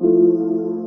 Música